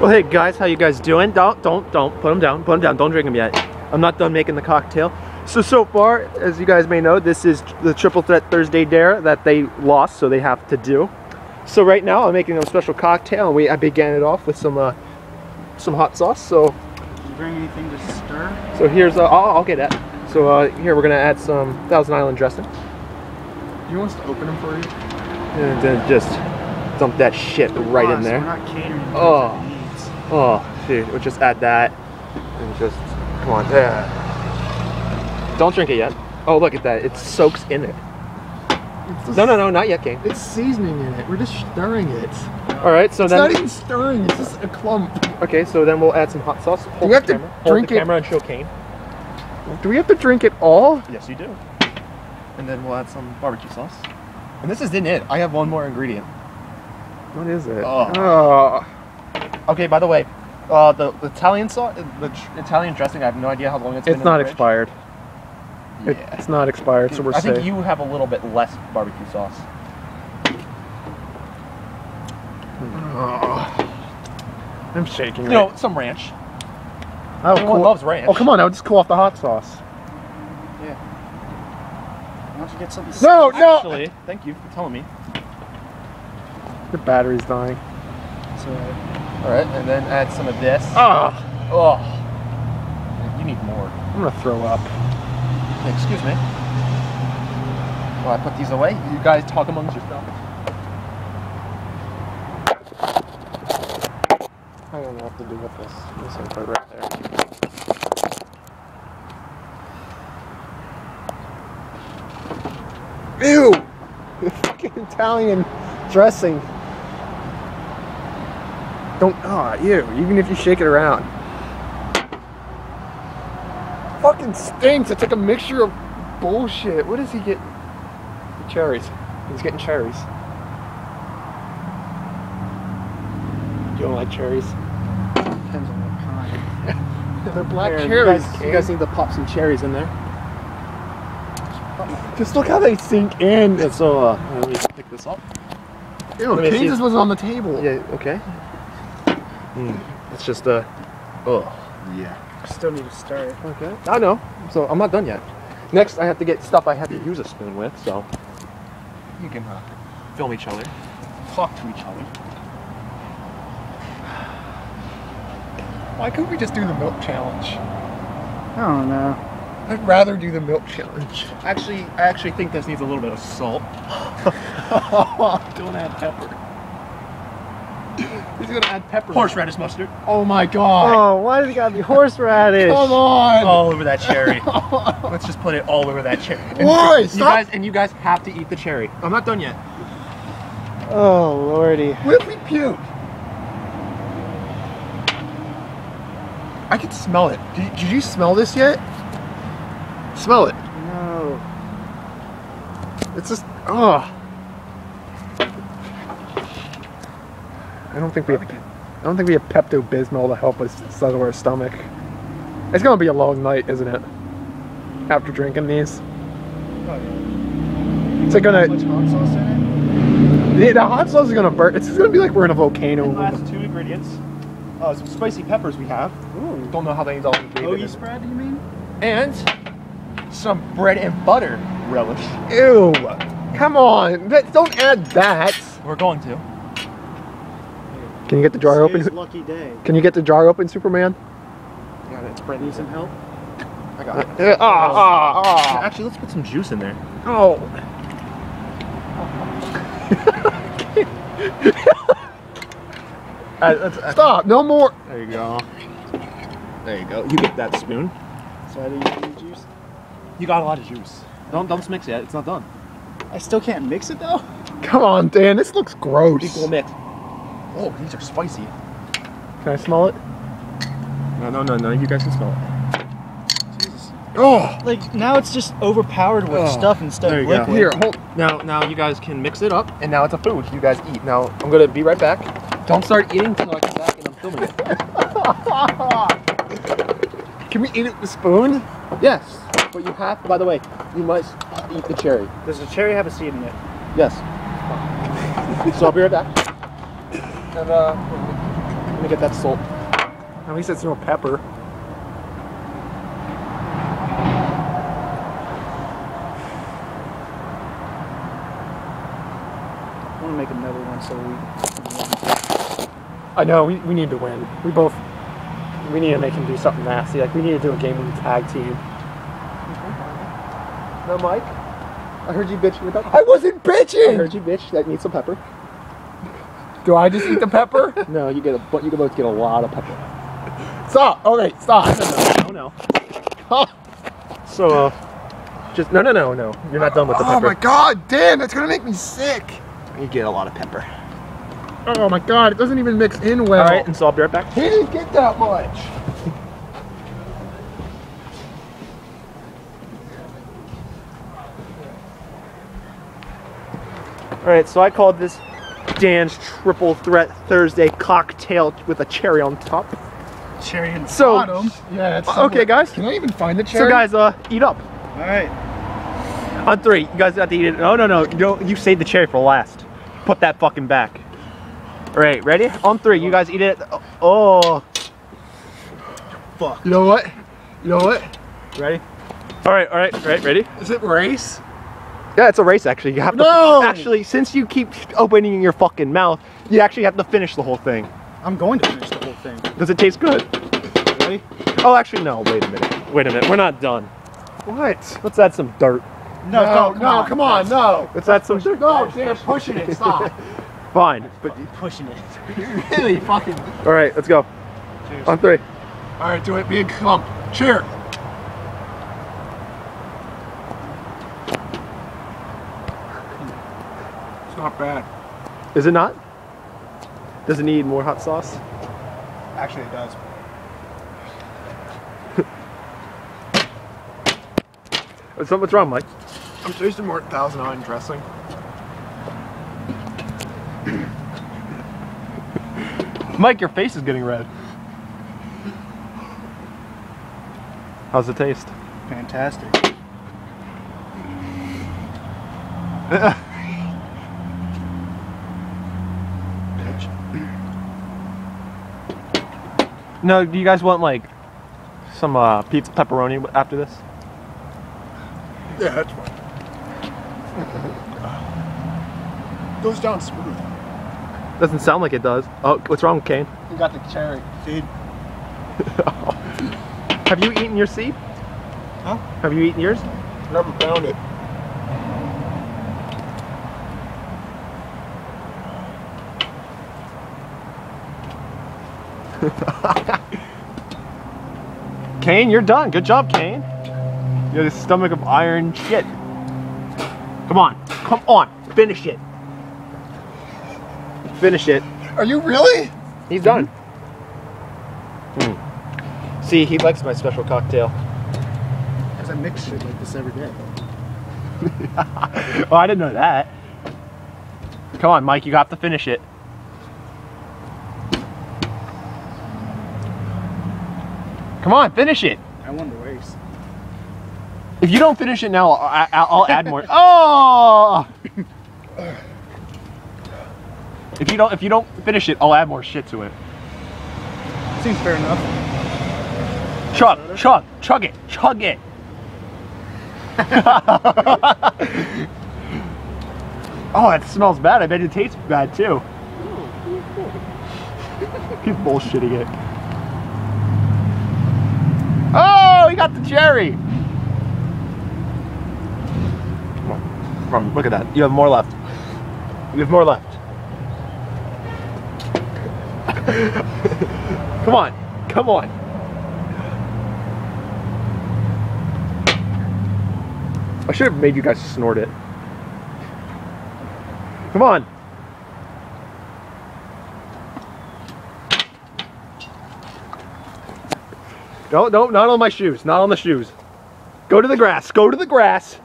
Well, hey guys, how you guys doing? Don't, don't, don't put them down. Put them down. Don't drink them yet. I'm not done making the cocktail. So, so far, as you guys may know, this is the Triple Threat Thursday Dare that they lost, so they have to do. So right now, I'm making them a special cocktail, and we I began it off with some uh, some hot sauce. So, Did you bring anything to stir? so here's uh, I'll, I'll get that. So uh, here we're gonna add some Thousand Island dressing, Do you want us to open them for you? and then just dump that shit right in there. we're not catering Oh. Their needs. Oh, dude, we'll just add that and just come on there. Don't drink it yet. Oh, look at that. It soaks in it. No, no, no, not yet, Kane. It's seasoning in it. We're just stirring it. All right, so It's then not even stirring. It's just a clump. okay, so then we'll add some hot sauce. Hold we have the to camera. Hold drink the it- camera and show Kane. Do we have to drink it all? Yes, you do. And then we'll add some barbecue sauce. And this isn't it. I have one more ingredient. What is it? Oh. Oh. Okay, by the way, uh, the, the Italian sauce, the Italian dressing. I have no idea how long it's been. It's not expired. It- Yeah. it's not expired, so we're I think safe. you have a little bit less barbecue sauce. Oh. I'm shaking. You know, some ranch. Would Everyone cool- loves ranch. Oh, come on. I would just cool off the hot sauce. Yeah. Why don't you get something? No, no. Actually, thank you for telling me. The battery's dying. So, all right, and then add some of this. Ah. Oh, you need more. I'm gonna throw up. Excuse me. Well, I put these away. You guys talk amongst yourselves. I don't know what to do with this. This one put right there. Ew! The fucking Italian dressing. Don't, ah, ew, even if you shake it around. Fucking stinks. It's like a mixture of bullshit. What does he get? Cherries. He's getting cherries. You don't like cherries? Depends on what kind. They're black Here, cherries. You guys, you guys need to pop some cherries in there. Just look how they sink in. And so, uh, let me pick this up. Ew, Let me see. Kansas was on the table. Yeah, okay. Mm, it's just, uh, oh. Yeah. Still need to stir it. Okay. I know. So I'm not done yet. Next, I have to get stuff I have to use a spoon with, so you can uh, film each other, talk to each other. Why couldn't we just do the milk challenge? I don't know. I'd rather do the milk challenge. Actually, I actually think this needs a little bit of salt. Don't add pepper. He's gonna add pepper. Horseradish mustard. Oh my god. Oh, why does it gotta be horseradish? Come on. All over that cherry. Let's just put it all over that cherry. And Why? You Stop. guys, and you guys have to eat the cherry. I'm not done yet. Oh lordy. What if we puke? I can smell it. Did, did you smell this yet? Smell it. No. It's just, oh. I don't think we have, I don't think we have Pepto Bismol to help us settle our stomach. It's gonna be a long night, isn't it? After drinking these, it's like gonna. Much hot sauce in The, the hot sauce is gonna burn. It's gonna be like we're in a volcano. last two ingredients. Uh, some spicy peppers we have. Ooh. Don't know how they all Hoagie ingredients. spread, you mean? And some bread and butter relish. Ew! Come on! That, don't add that. We're going to. Can you get the jar open? Lucky day. Can you get the jar open, Superman? Got it. It's bread. Need some help? I got it. Uh, ah, ah, ah. Actually, let's put some juice in there. Oh. Let's- uh, Stop! No more. there you go. There you go. You get that spoon. So I didn't use juice. You got a lot of juice. Don't don't mix it yet. It's not done. I still can't mix it though. Come on, Dan. This looks gross. Equal mix. Oh, these are spicy. Can I smell it? No, no, no, no. You guys can smell it. Jesus. Oh. Like now it's just overpowered with Oh, stuff instead there of you go. Here, hold. Now, now you guys can mix it up, and now it's a food you guys eat. Now I'm gonna be right back. Don't start eating until I come back and I'm filming it. Can we eat it with a spoon? yes, but you have. By the way, you must eat the cherry. Does the cherry have a seed in it? Yes. Oh. so I'll be right back. And uh, Let me get that salt. At least it's no pepper. I want to make another one so we. I know, we, we need to win. We both, we need to make him do something nasty. Like, we need to do a game with the tag team. No, Mike. I heard you bitching about. I wasn't bitching. I heard you bitch. That needs some pepper. Do I just eat the pepper? No, you get a. But you can both get a lot of pepper. stop! Okay, stop! No, no. no. So, uh, just no, no, no, no. You're not done with the Oh pepper. Oh my god, damn, that's gonna make me sick! You get a lot of pepper. Oh my god, it doesn't even mix in well. All right, and so I'll be right back. he didn't get that much! All right, so I called this Dan's Triple Threat Thursday cocktail with a cherry on top. Cherry on So- bottom. Yeah, it's Okay, guys. Can I even find the cherry? So, cherry? guys, uh, eat up. All right. On three, you guys have to eat it. No, no, no. You don't. You save the cherry for last. Put that fucking back. All right, ready? On three, you guys eat it. Oh, Fuck. You know what? You know what? ready? All right, all right, all right, ready? Is it race? Yeah, it's a race actually. You have to No! actually since you keep opening your fucking mouth, you actually have to finish the whole thing. I'm going to finish the whole thing. Does it taste good? Ready? Oh, actually no. Wait a minute. Wait a minute. We're not done. What? Let's add some dirt. No, no, no, no, come on, no. Let's add some dirt. No, damn, pushing it, stop. Fine. But you're Pushing it. really fucking. all right, let's go. Cheers. On three. All right, do it, big clump. Cheer. Not bad. Is it not? Does it need more hot sauce? Actually, it does. What's wrong, Mike? I'm tasting more Thousand Island dressing. Mike, your face is getting red. How's it taste? Fantastic. No, do you guys want like some uh, pizza pepperoni after this? Yeah, that's fine. Goes down smooth. Doesn't sound like it does. Oh, what's wrong, Kane? You got the cherry. seed. Have you eaten your seed? Huh? Have you eaten yours? Never found it. Kane, you're done. Good job, Kane. You have the stomach of iron shit. Come on. Come on. Finish it. Finish it. Are you really? He's done. Hmm. See, he likes my special cocktail. Because I mix shit like this every day. Oh, I didn't know that. Come on, Mike. You have to finish it. Come on, finish it. I won the race. If you don't finish it now, I'll, I'll, I'll add more. Oh! If you don't, if you don't finish it, I'll add more shit to it. Seems fair enough. Chug, chug, chug it, chug it. oh, it smells bad. I bet it tastes bad too. He's bullshitting it. Oh, he got the cherry. Come on, look at that. You have more left. You have more left. come on, come on. I should have made you guys snort it. Come on. No, no, not on my shoes. Not on the shoes. Go to the grass. Go to the grass.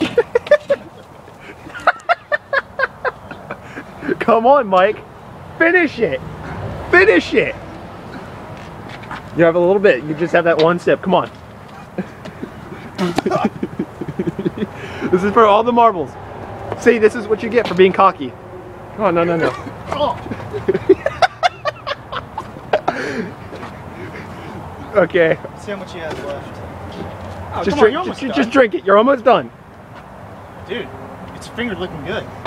Come on, Mike. Finish it. Finish it. You have a little bit. You just have that one sip. Come on. this is for all the marbles. See, this is what you get for being cocky. Oh, no, no, no. Okay. See how much he has left. Oh, just come on, drink. just, just drink it. You're almost done. Dude, it's finger looking good.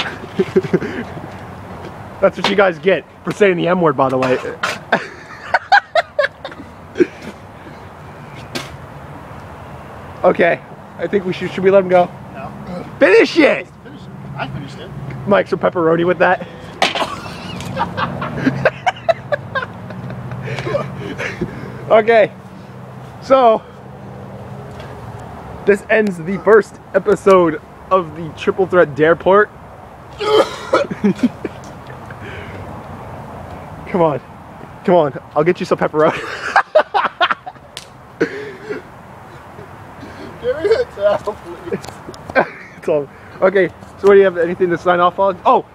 That's what you guys get for saying the M word, by the way. okay. I think we should. Should we let him go? No. Finish it. Finish it. I finished it. Mike, some pepperoni with that. okay, so this ends the first episode of the Triple Threat Dareport. come on, come on, I'll get you some pepperoni. Give me a towel, please. It's all- okay, so what do you have? Anything to sign off on? Oh,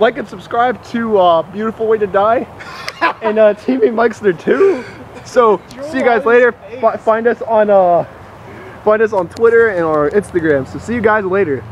like and subscribe to uh, Beautiful Way to Die and uh, Teammate Mikester too. So see you guys later. Fi find us on uh, find us on Twitter and our Instagram. So see you guys later.